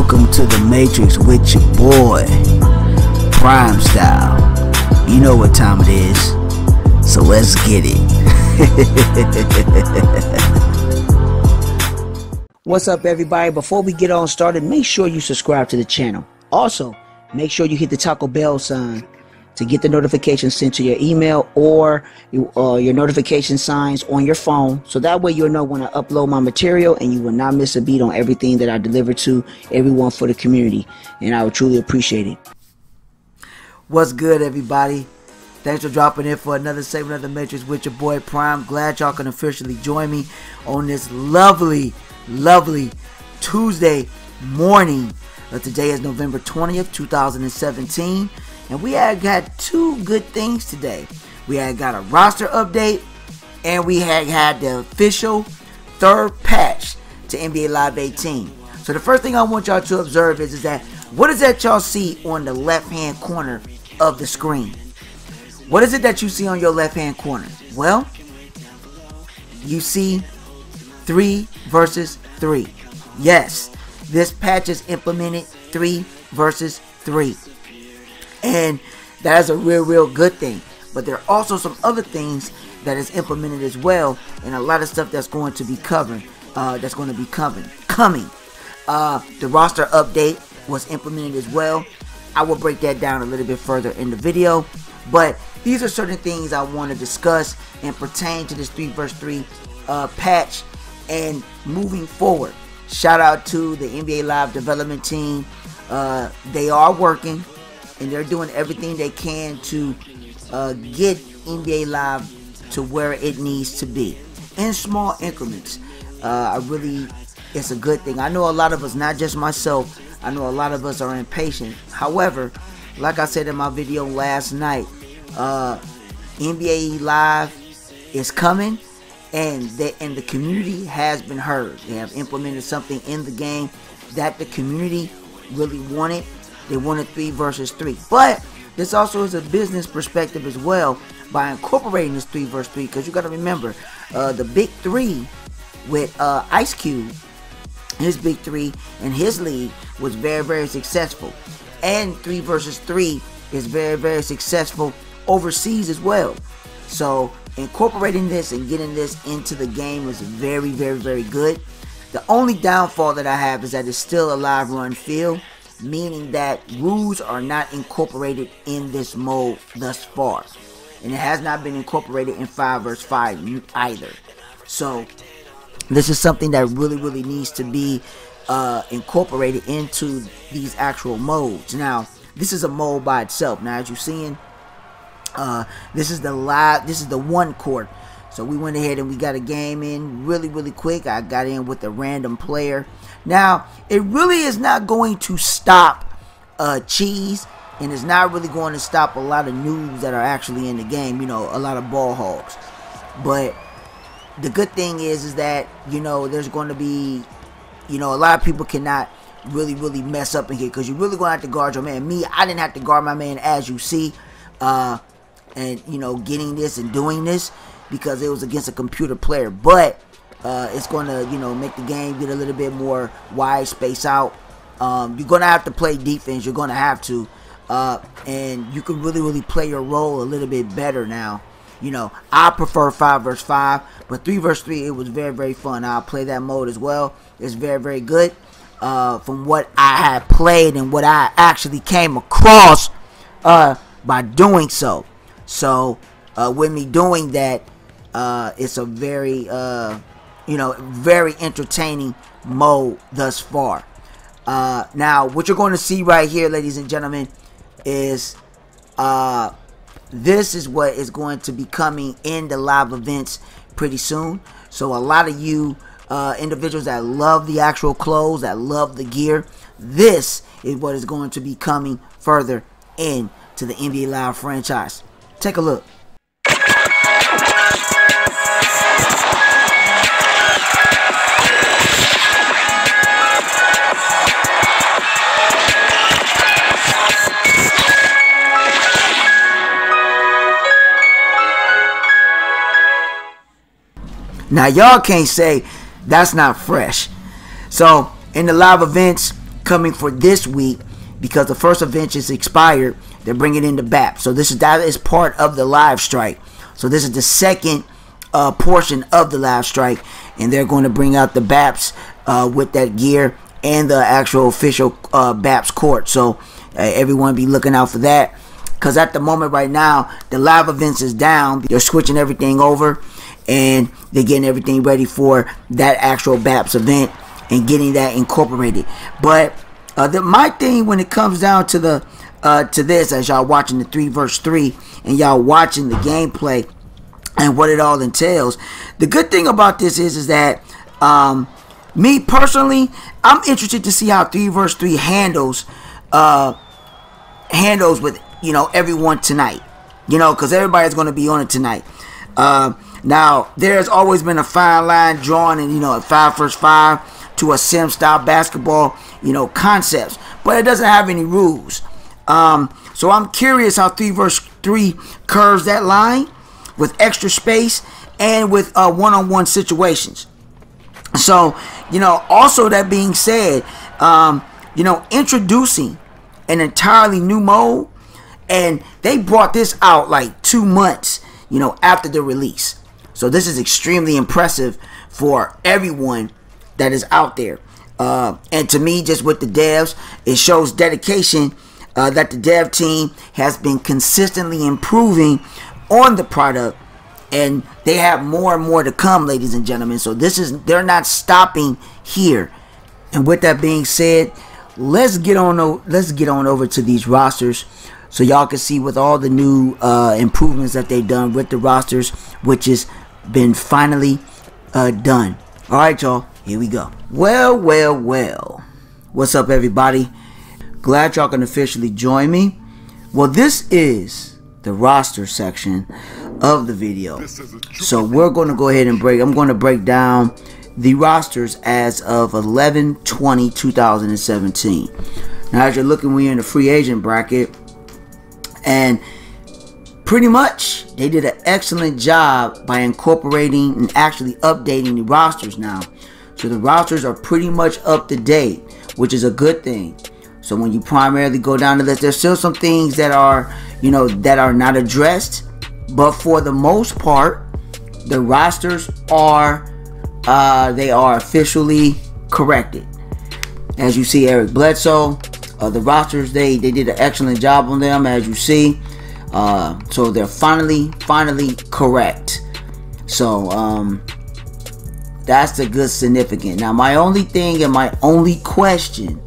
Welcome to the Matrix with your boy, Prime Style. You know what time it is, so let's get it. What's up, everybody? Before we get on started, make sure you subscribe to the channel. Also, make sure you hit the Taco Bell sign to get the notifications sent to your email or uh, your notification signs on your phone. So that way you'll know when I upload my material and you will not miss a beat on everything that I deliver to everyone for the community. And I would truly appreciate it. What's good, everybody? Thanks for dropping in for another segment of the Matrix with your boy Prime. Glad y'all can officially join me on this lovely, lovely Tuesday morning. Uh, today is November 20th, 2017. And we had got two good things today. We had got a roster update, and we had had the official third patch to NBA Live 18. So the first thing I want y'all to observe is, is that what is that y'all see on the left hand corner of the screen? What is it that you see on your left hand corner? Well, you see three versus three. Yes, this patch is implemented three versus three. And that is a real, real good thing. But there are also some other things that is implemented as well, and a lot of stuff that's going to be covered. Uh, that's going to be coming. Coming. Uh, the roster update was implemented as well. I will break that down a little bit further in the video. But these are certain things I want to discuss and pertain to this 3 verse 3 uh, patch and moving forward. Shout out to the NBA Live development team. Uh, they are working and they're doing everything they can to uh, get NBA Live to where it needs to be in small increments. Uh, I really, it's a good thing. I know a lot of us, not just myself, I know a lot of us are impatient. However, like I said in my video last night, uh, NBA Live is coming, and the and the community has been heard. They have implemented something in the game that the community really wanted they wanted three versus three. But this also is a business perspective as well by incorporating this three versus three. Because you got to remember, uh, the big three with uh, Ice Cube, his big three and his league was very, very successful. And three versus three is very, very successful overseas as well. So incorporating this and getting this into the game is very, very, very good. The only downfall that I have is that it's still a live run field meaning that rules are not incorporated in this mode thus far. And it has not been incorporated in 5 verse 5 either. So, this is something that really, really needs to be uh, incorporated into these actual modes. Now, this is a mode by itself. Now, as you're seeing, uh, this is the live, this is the one court. So we went ahead and we got a game in really, really quick. I got in with a random player. Now, it really is not going to stop uh, cheese and it's not really going to stop a lot of noobs that are actually in the game, you know, a lot of ball hogs. But the good thing is is that, you know, there's going to be, you know, a lot of people cannot really, really mess up in here because you're really going to have to guard your man. Me, I didn't have to guard my man as you see. Uh, and, you know, getting this and doing this because it was against a computer player. But uh, it's going to, you know, make the game get a little bit more wide space out. Um, you're going to have to play defense. You're going to have to. Uh, and you can really, really play your role a little bit better now. You know, I prefer 5 versus 5, but 3 versus 3, it was very, very fun. I'll play that mode as well. It's very, very good. Uh, from what I had played and what I actually came across uh, by doing so. So, uh, with me doing that, uh, it's a very uh, you know, very entertaining mode thus far. Uh, now, what you're going to see right here, ladies and gentlemen, is uh, this is what is going to be coming in the live events pretty soon. So a lot of you uh, individuals that love the actual clothes, that love the gear, this is what is going to be coming further in to the NBA Live franchise. Take a look. Now y'all can't say that's not fresh. So in the live events coming for this week because the first event is expired. They're bringing in the BAPE. So this is that is part of the live strike. So this is the second uh, portion of the live strike, and they're going to bring out the BAPEs uh, with that gear and the actual official uh, BAPES court. So uh, everyone be looking out for that. Because at the moment right now, the live events is down. They're switching everything over and they're getting everything ready for that actual BAPES event and getting that incorporated. But uh, the, my thing when it comes down to the uh, to this, as y'all watching the three verse three and y'all watching the gameplay and what it all entails, the good thing about this is is that um, me personally, I'm interested to see how three verse three handles uh, handles with you know everyone tonight. You know, because everybody's going to be on it tonight. Uh, now, there's always been a fine line drawn in you know a five versus five to a sim style basketball you know concepts, but it doesn't have any rules. Um, so I'm curious how three verse three curves that line with extra space and with uh, one-on-one situations. So, you know, also that being said, um, you know, introducing an entirely new mode, and they brought this out like two months, you know, after the release. So this is extremely impressive for everyone that is out there. Uh, and to me, just with the devs, it shows dedication uh, that the dev team has been consistently improving on the product and they have more and more to come ladies and gentlemen so this is they're not stopping here and with that being said let's get on let's get on over to these rosters so y'all can see with all the new uh, improvements that they've done with the rosters which has been finally uh, done all right y'all here we go well well well what's up everybody glad y'all can officially join me well this is the roster section of the video. So we're going to go ahead and break. I'm going to break down the rosters as of 11 20 2017. Now, as you're looking, we're in the free agent bracket, and pretty much they did an excellent job by incorporating and actually updating the rosters now. So the rosters are pretty much up to date, which is a good thing. So when you primarily go down to this, there's still some things that are, you know, that are not addressed but for the most part, the rosters are uh, they are officially corrected. As you see, Eric Bledsoe, uh, the rosters they they did an excellent job on them, as you see. Uh, so they're finally finally correct. So um, that's a good significant. Now, my only thing and my only question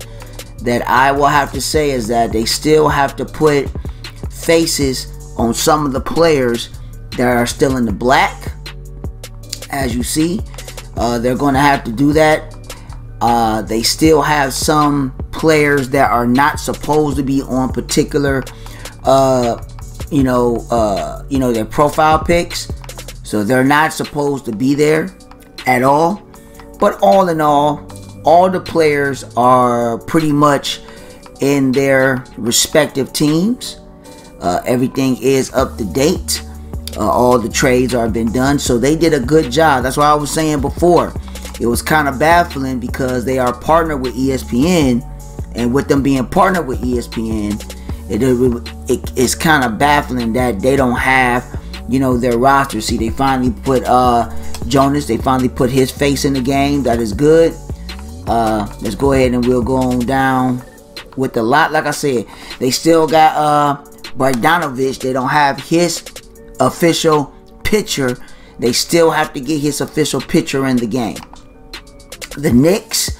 that I will have to say is that they still have to put faces on some of the players that are still in the black. As you see, uh, they're going to have to do that. Uh, they still have some players that are not supposed to be on particular, uh, you know, uh, you know their profile pics. So they're not supposed to be there at all. But all in all, all the players are pretty much in their respective teams. Uh, everything is up to date. Uh, all the trades are been done, so they did a good job. That's why I was saying before. It was kind of baffling because they are partnered with ESPN, and with them being partnered with ESPN, it, it it's kind of baffling that they don't have, you know, their roster. See, they finally put uh, Jonas. They finally put his face in the game. That is good. Uh, let's go ahead and we'll go on down with the lot. Like I said, they still got uh Bogdanovich, they don't have his official picture. They still have to get his official picture in the game. The Knicks,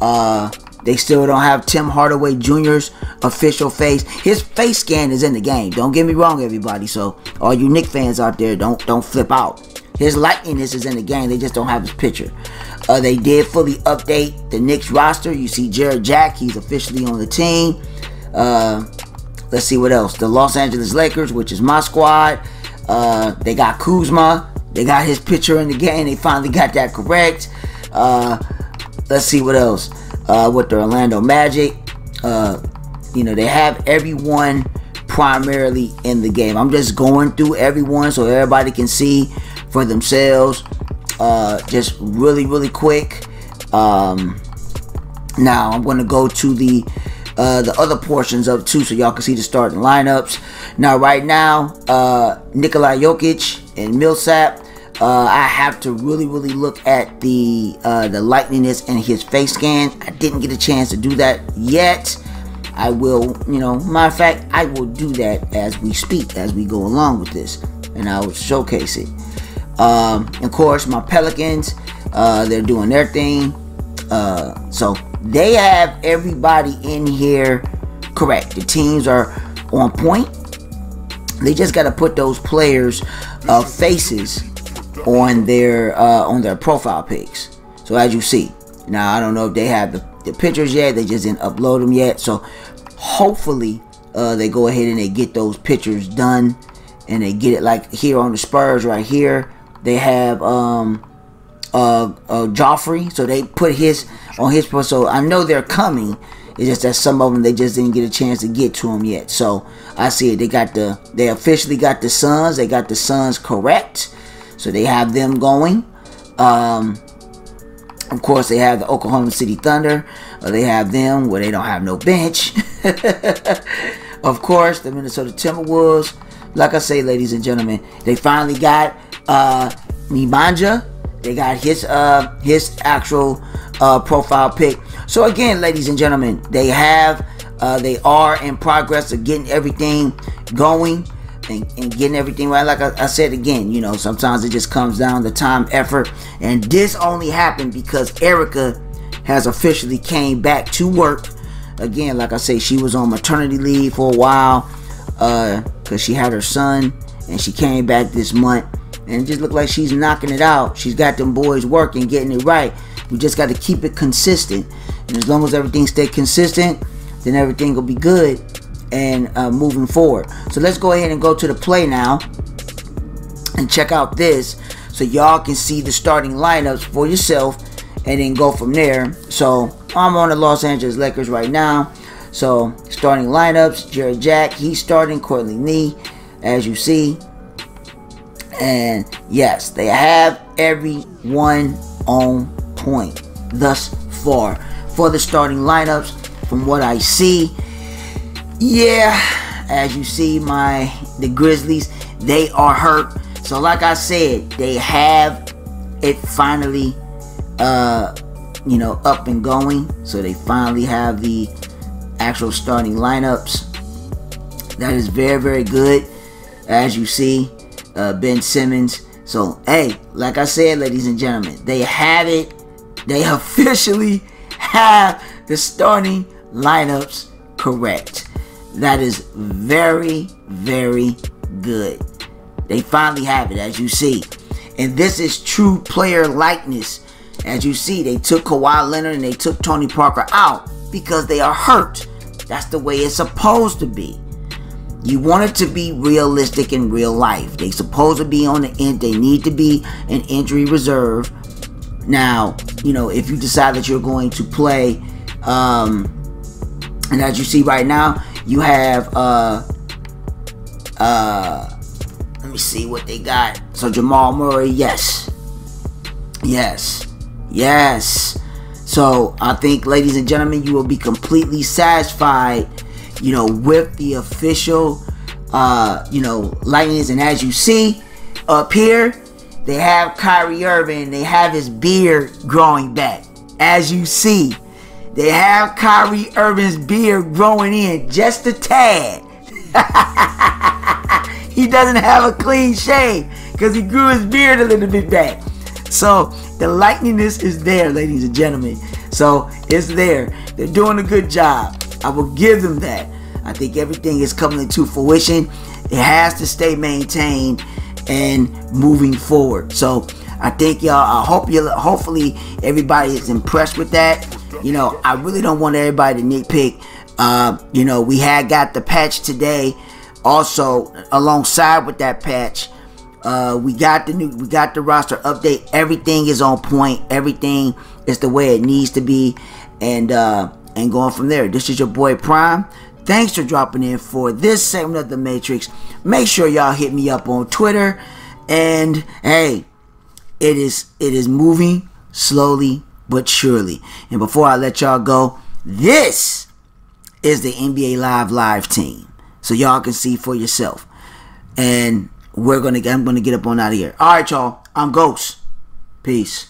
uh, they still don't have Tim Hardaway Jr.'s official face. His face scan is in the game. Don't get me wrong, everybody. So all you Knick fans out there, don't don't flip out. His likeness is in the game. They just don't have his picture. Uh, they did fully update the Knicks roster. You see Jarrett Jack. He's officially on the team. Uh, Let's see what else. The Los Angeles Lakers, which is my squad. Uh, they got Kuzma. They got his picture in the game. They finally got that correct. Uh, let's see what else. Uh, with the Orlando Magic, uh, you know, they have everyone primarily in the game. I'm just going through everyone so everybody can see for themselves. Uh, just really, really quick. Um, Now I'm going to go to the uh, the other portions of too, so y'all can see the starting lineups. Now, right now, uh, Nikolai Jokic and Millsap. Uh, I have to really, really look at the uh, the likeliness in his face scan. I didn't get a chance to do that yet. I will, you know, matter of fact, I will do that as we speak, as we go along with this, and I will showcase it. Um, of course, my Pelicans, uh, they're doing their thing. Uh, so they have everybody in here correct. The teams are on point. They just got to put those players' uh, faces on their uh, on their profile pics. So as you see, now I don't know if they have the, the pictures yet. They just didn't upload them yet. So hopefully uh, they go ahead and they get those pictures done and they get it like here on the Spurs right here. They have um, uh, uh, Joffrey, so they put his on his so I know they're coming. It's just that some of them they just didn't get a chance to get to them yet. So I see it. They got the they officially got the Suns. They got the Suns correct. So they have them going. Um, of course, they have the Oklahoma City Thunder. Uh, they have them where they don't have no bench. of course, the Minnesota Timberwolves. Like I say, ladies and gentlemen, they finally got uh, Nemanja they got his uh his actual uh profile pic. So again, ladies and gentlemen, they have uh they are in progress of getting everything going and, and getting everything right. Like I, I said again, you know, sometimes it just comes down to time, effort, and this only happened because Erica has officially came back to work. Again, like I say, she was on maternity leave for a while uh because she had her son and she came back this month and it just look like she's knocking it out. She's got them boys working, getting it right. We just got to keep it consistent, and as long as everything stay consistent, then everything will be good and uh, moving forward. So let's go ahead and go to the play now and check out this, so y'all can see the starting lineups for yourself, and then go from there. So I'm on the Los Angeles Lakers right now. So starting lineups: Jarrett Jack, he's starting. Courtney Lee, as you see, and yes, they have everyone on point thus far for the starting lineups. From what I see, yeah, as you see, my the Grizzlies they are hurt. So, like I said, they have it finally, uh, you know, up and going. So they finally have the actual starting lineups. That is very, very good. As you see, uh, Ben Simmons. So, hey, like I said, ladies and gentlemen, they have it. They officially have the starting lineups correct. That is very, very good. They finally have it, as you see. And this is true player likeness. As you see, they took Kawhi Leonard and they took Tony Parker out because they are hurt. That's the way it's supposed to be. You want it to be realistic in real life. They supposed to be on the end. They need to be an injury reserve. Now, you know, if you decide that you're going to play, um, and as you see right now, you have uh uh let me see what they got. So Jamal Murray, yes. Yes. Yes. So I think ladies and gentlemen, you will be completely satisfied you know, with the official, uh, you know, lightnings. And as you see up here, they have Kyrie Irving. They have his beard growing back. As you see, they have Kyrie Irving's beard growing in just a tad. he doesn't have a clean shave because he grew his beard a little bit back. So the likeliness is there, ladies and gentlemen. So it's there. They're doing a good job. I will give them that. I think everything is coming into fruition. It has to stay maintained and moving forward. So I think y'all. I hope you. Hopefully everybody is impressed with that. You know, I really don't want everybody to nitpick. Uh, you know, we had got the patch today. Also, alongside with that patch, uh, we got the new, we got the roster update. Everything is on point. Everything is the way it needs to be, and uh, and going from there. This is your boy Prime. Thanks for dropping in for this segment of the Matrix. Make sure y'all hit me up on Twitter. And hey, it is it is moving slowly but surely. And before I let y'all go, this is the NBA Live live team. So y'all can see for yourself. And we're gonna I'm gonna get up on out of here. Alright, y'all. I'm Ghost. Peace.